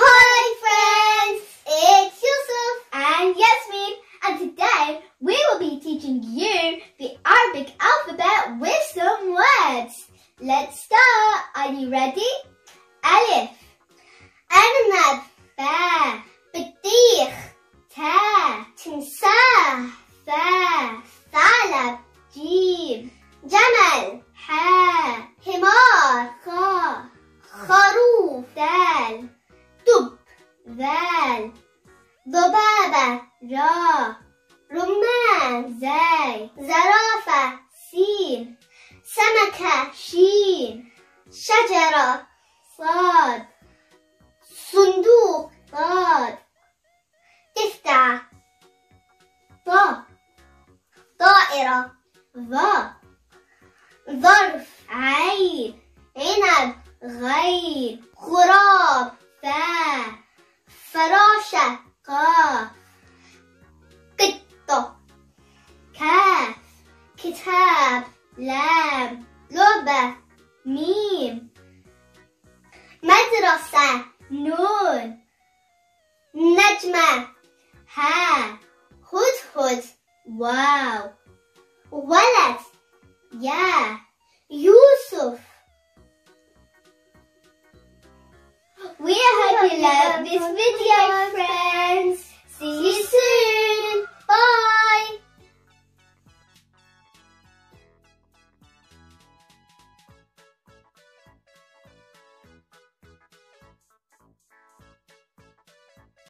Hi friends, it's Yusuf and Yasmin and today we will be teaching you the Arabic alphabet with some words. Let's start. Are you ready? ألف أرنب باء بطيخ تاء تمساح ثاء ثعلب جيم جمل ذال ذبابة را. رمان زاي زرافة سين سمكة شين شجرة صاد صندوق ضاد تفتح ضا طائرة ظا ظرف عين عنب غين غراب فاء فراشة قاف قطة كاف كتاب لام لعبة ميم مدرسة نون نجمة ها هدهد واو ولد يا يوسف Hope you love this video, friends.